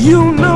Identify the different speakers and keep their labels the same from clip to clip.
Speaker 1: You know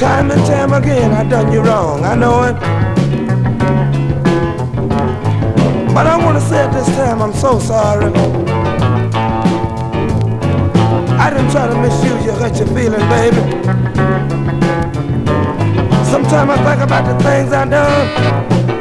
Speaker 1: Time and time again I done you wrong, I know it. But I wanna say it this time I'm so sorry. I didn't try to misuse you, hurt your feeling, baby. Sometimes I think about the things I've done.